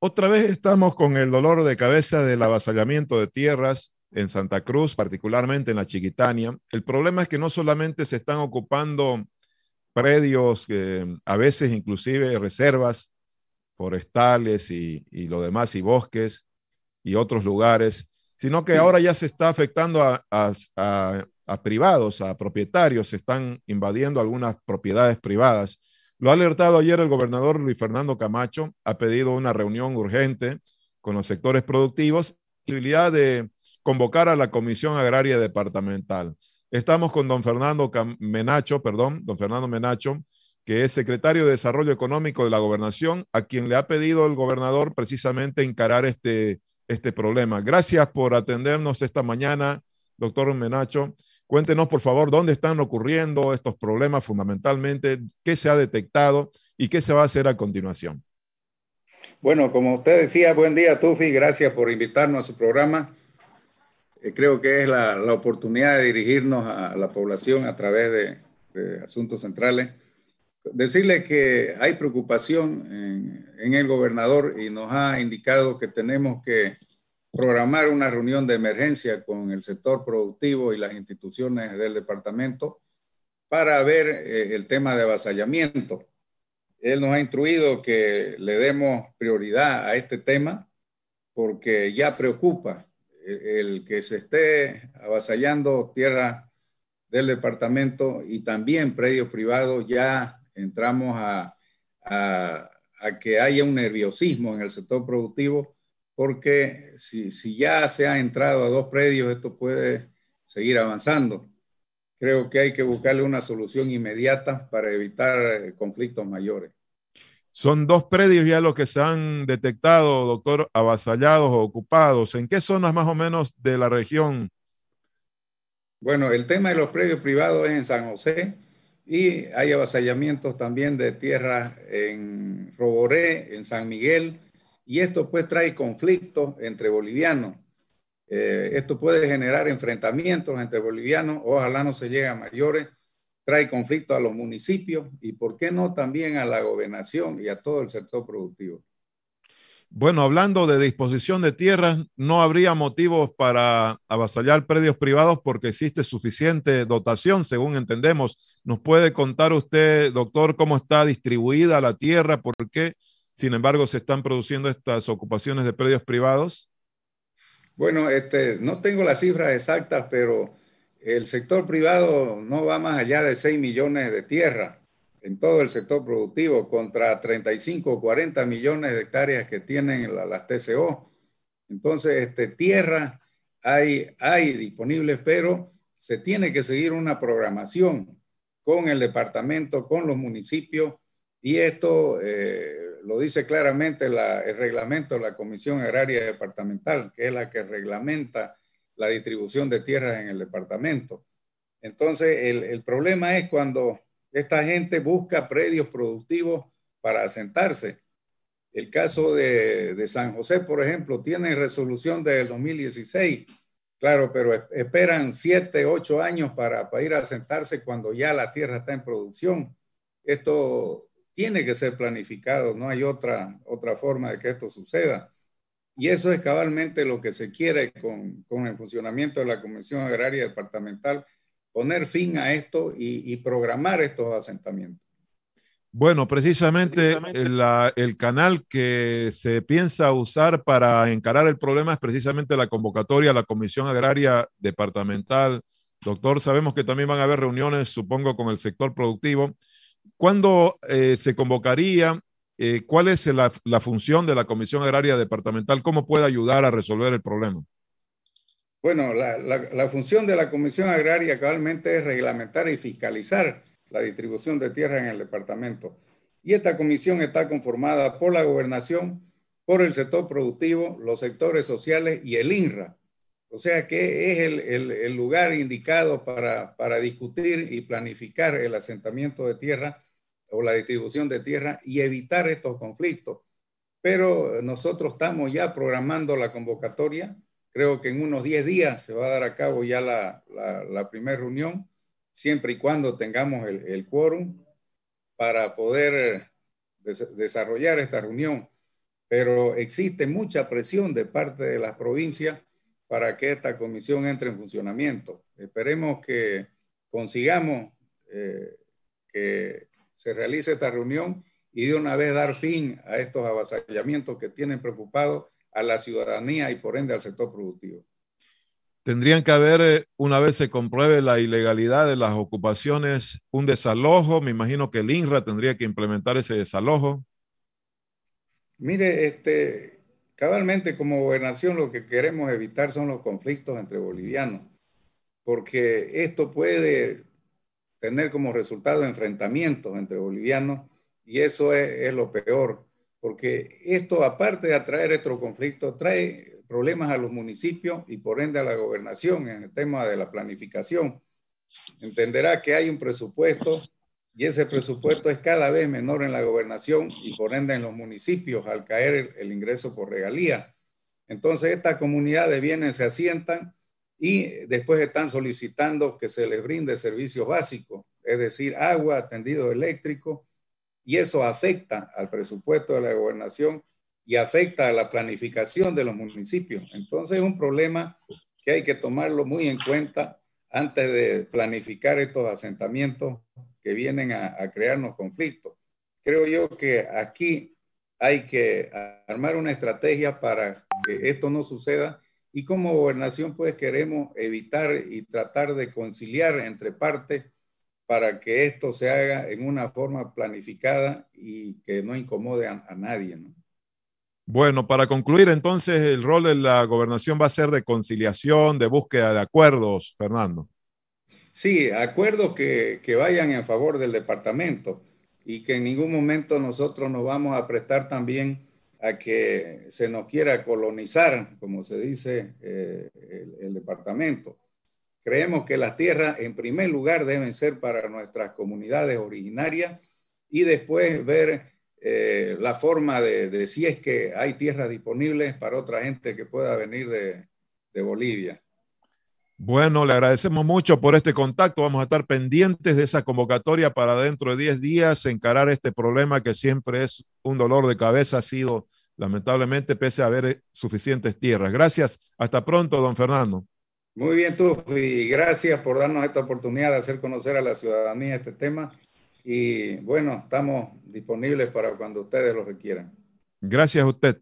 Otra vez estamos con el dolor de cabeza del avasallamiento de tierras en Santa Cruz, particularmente en la Chiquitania. El problema es que no solamente se están ocupando predios, a veces inclusive reservas forestales y, lo demás, y bosques y otros lugares, sino que ahora ya se está afectando a, a privados, a propietarios, se están invadiendo algunas propiedades privadas. Lo ha alertado ayer el gobernador Luis Fernando Camacho, ha pedido una reunión urgente con los sectores productivos, posibilidad de convocar a la Comisión Agraria Departamental. Estamos con don Fernando Menacho, perdón, don Fernando Menacho, que es secretario de Desarrollo Económico de la Gobernación, a quien le ha pedido el gobernador precisamente encarar este, este problema. Gracias por atendernos esta mañana, doctor Menacho. Cuéntenos, por favor, dónde están ocurriendo estos problemas fundamentalmente, qué se ha detectado y qué se va a hacer a continuación. Bueno, como usted decía, buen día, Tufi. Gracias por invitarnos a su programa. Eh, creo que es la, oportunidad de dirigirnos a la población a través de, asuntos centrales. Decirle que hay preocupación en, en el gobernador y nos ha indicado que tenemos que programar una reunión de emergencia con el sector productivo y las instituciones del departamento para ver eh, el tema de avasallamiento. Él nos ha instruido que le demos prioridad a este tema porque ya preocupa el, que se esté avasallando tierra del departamento y también predios privados, ya entramos a que haya un nerviosismo en el sector productivo porque si, si ya se ha entrado a dos predios, esto puede seguir avanzando. Creo que hay que buscarle una solución inmediata para evitar eh, conflictos mayores. Son dos predios ya los que se han detectado, doctor, avasallados o ocupados. ¿En qué zonas más o menos de la región? Bueno, el tema de los predios privados es en San José y hay avasallamientos también de tierra en Roboré, en San Miguel, y esto pues trae conflictos entre bolivianos. Eh, esto puede generar enfrentamientos entre bolivianos, ojalá no se llegue a mayores, trae conflictos a los municipios y por qué no también a la gobernación y a todo el sector productivo. Bueno, hablando de disposición de tierras, no habría motivos para avasallar predios privados porque existe suficiente dotación, según entendemos. ¿Nos puede contar usted, doctor, cómo está distribuida la tierra? ¿Por qué sin embargo, se están produciendo estas ocupaciones de predios privados? Bueno, este, no tengo las cifras exactas, pero el sector privado no va más allá de 6 millones de tierra en todo el sector productivo contra 35 o 40 millones de hectáreas que tienen las TCO. Entonces, este, tierra hay, hay disponible, pero se tiene que seguir una programación con el departamento, con los municipios, y esto eh, lo dice claramente el reglamento de la Comisión Agraria Departamental, que es la que reglamenta la distribución de tierras en el departamento. Entonces, el, problema es cuando esta gente busca predios productivos para asentarse. El caso de, San José, por ejemplo, tiene resolución del 2016, claro, pero esperan siete, ocho años para, para ir a asentarse cuando ya la tierra está en producción. Esto tiene que ser planificado, no hay otra, otra forma de que esto suceda. Y eso es cabalmente lo que se quiere con, con el funcionamiento de la Comisión Agraria Departamental, poner fin a esto y, programar estos asentamientos. Bueno, precisamente, El, el, canal que se piensa usar para encarar el problema es precisamente la convocatoria a la Comisión Agraria Departamental. Doctor, sabemos que también van a haber reuniones, supongo, con el sector productivo. ¿Cuándo eh, se convocaría? Eh, ¿Cuál es la, función de la Comisión Agraria Departamental? ¿Cómo puede ayudar a resolver el problema? Bueno, la, función de la Comisión Agraria actualmente es reglamentar y fiscalizar la distribución de tierra en el departamento. Y esta comisión está conformada por la gobernación, por el sector productivo, los sectores sociales y el INRA. O sea que es el, lugar indicado para, discutir y planificar el asentamiento de tierra o la distribución de tierra y evitar estos conflictos. Pero nosotros estamos ya programando la convocatoria. Creo que en unos 10 días se va a dar a cabo ya la, primera reunión, siempre y cuando tengamos el, quórum para poder desarrollar esta reunión. pero existe mucha presión de parte de las provincias para que esta comisión entre en funcionamiento. Esperemos que consigamos eh, que se realice esta reunión y de una vez dar fin a estos avasallamientos que tienen preocupado a la ciudadanía y por ende al sector productivo. Tendrían que haber, eh, una vez se compruebe la ilegalidad de las ocupaciones, un desalojo. Me imagino que el INRA tendría que implementar ese desalojo. Mire, este, cabalmente como gobernación lo que queremos evitar son los conflictos entre bolivianos, porque esto puede tener como resultado enfrentamientos entre bolivianos y eso es, lo peor, porque esto aparte de atraer estos conflictos, trae problemas a los municipios y por ende a la gobernación en el tema de la planificación. Entenderá que hay un presupuesto y ese presupuesto es cada vez menor en la gobernación y por ende en los municipios al caer el, ingreso por regalía. Entonces estas comunidades de bienes se asientan y después están solicitando que se les brinde servicios básicos, es decir, agua, tendido eléctrico, y eso afecta al presupuesto de la gobernación y afecta a la planificación de los municipios. Entonces es un problema que hay que tomarlo muy en cuenta antes de planificar estos asentamientos que vienen a, a crearnos conflictos. Creo yo que aquí hay que armar una estrategia para que esto no suceda y como gobernación pues queremos evitar y tratar de conciliar entre partes para que esto se haga en una forma planificada y que no incomode a, a nadie. ¿no? Bueno, para concluir, entonces, el rol de la gobernación va a ser de conciliación, de búsqueda de acuerdos, Fernando. Sí, acuerdos que, que vayan en favor del departamento y que en ningún momento nosotros nos vamos a prestar también a que se nos quiera colonizar, como se dice, eh, el, departamento. Creemos que las tierras, en primer lugar, deben ser para nuestras comunidades originarias y después ver eh, la forma de, si es que hay tierras disponibles para otra gente que pueda venir de Bolivia. Bueno, le agradecemos mucho por este contacto. Vamos a estar pendientes de esa convocatoria para dentro de 10 días encarar este problema que siempre es un dolor de cabeza, ha sido lamentablemente pese a haber suficientes tierras. Gracias. Hasta pronto, don Fernando. Muy bien, tú, y gracias por darnos esta oportunidad de hacer conocer a la ciudadanía este tema y bueno, estamos disponibles para cuando ustedes lo requieran. Gracias a usted.